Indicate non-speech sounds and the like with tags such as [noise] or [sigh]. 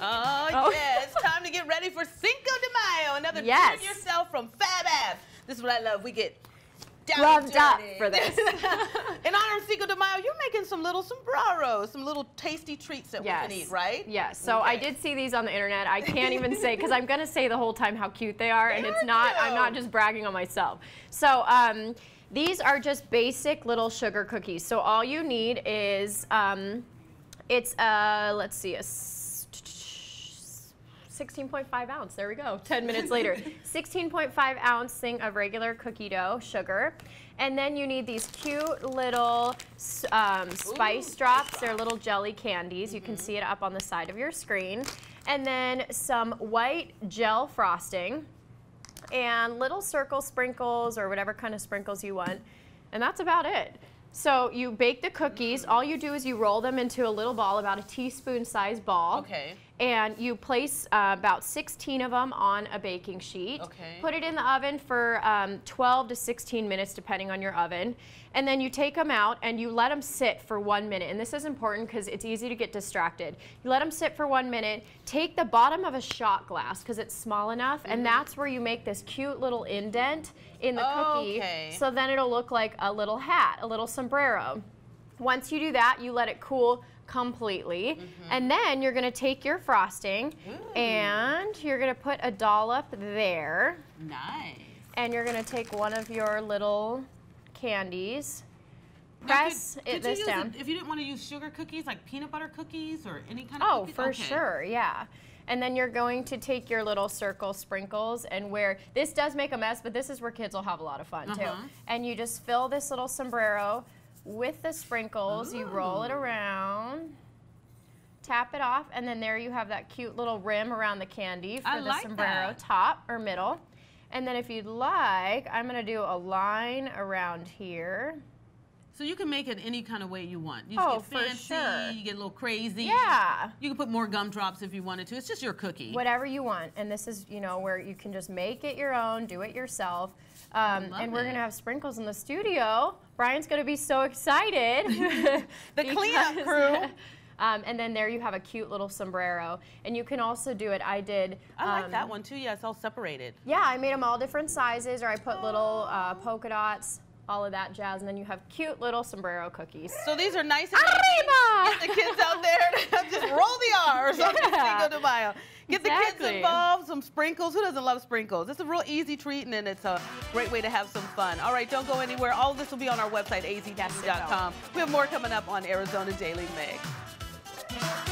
Oh, oh. [laughs] yeah, it's time to get ready for Cinco de Mayo. Another yes. treat yourself from Fab Abs. This is what I love. We get Gloved up for this. [laughs] [laughs] In honor of Cinco de Mayo, you're making some little sombreros, some little tasty treats that yes. we can eat, right? Yes. So okay. I did see these on the internet. I can't even say because I'm gonna say the whole time how cute they are, they and it's not. Cute. I'm not just bragging on myself. So. Um, these are just basic little sugar cookies. So all you need is, um, it's a, let's see, a 16.5 ounce. There we go. 10 minutes later. [laughs] 16.5 ounce thing of regular cookie dough, sugar. And then you need these cute little um, spice Ooh, drops. They're little jelly candies. Mm -hmm. You can mm-hmm. see it up on the side of your screen. And then some white gel frosting and little circle sprinkles or whatever kind of sprinkles you want. And that's about it. So you bake the cookies. All you do is you roll them into a little ball, about a teaspoon size ball. Okay. And you place uh, about 16 of them on a baking sheet. Okay. Put it in the oven for um, 12 to 16 minutes, depending on your oven. And then you take them out and you let them sit for one minute. And this is important because it's easy to get distracted. You let them sit for one minute. Take the bottom of a shot glass because it's small enough. Mm -hmm. And mm-hmm. that's where you make this cute little indent in the cookie. Okay. So then it'll look like a little hat, a little sombrero. Once you do that, you let it cool completely. Mm -hmm. And then you're gonna take your frosting Ooh. and you're gonna put a dollop there. Nice. And you're gonna take one of your little candies. Press could, could it this down. if you didn't want to use sugar cookies, like peanut butter cookies or any kind of oh, cookies? Oh, for okay. sure, yeah. And then you're going to take your little circle sprinkles and where, this does make a mess, but this is where kids will have a lot of fun uh -huh. too. Uh-huh. And you just fill this little sombrero with the sprinkles. Ooh. You roll it oh. around, tap it off, and then there you have that cute little rim around the candy for I the like sombrero that. top or middle. And then if you'd like, I'm gonna do a line around here. So you can make it any kind of way you want. You oh, get fancy, for sure. you get a little crazy. Yeah. You can put more gumdrops if you wanted to. It's just your cookie. Whatever you want. And this is, you know, where you can just make it your own, do it yourself. Um, and we're going to have sprinkles in the studio. Brian's going to be so excited. [laughs] [laughs] the cleanup crew. Um, and then there you have a cute little sombrero. And you can also do it, I did. I um, like that one too, yeah, it's all separated. Yeah, I made them all different sizes or I put little uh, polka dots all of that jazz, and then you have cute little sombrero cookies. So these are nice and Arriba! Get the kids out there [laughs] just roll the R's yeah. on Cinco de Mayo. Get exactly. the kids involved, some sprinkles. Who doesn't love sprinkles? It's a real easy treat, and it's a great way to have some fun. All right, don't go anywhere. All of this will be on our website, aztv.com. We have more coming up on Arizona Daily Mix.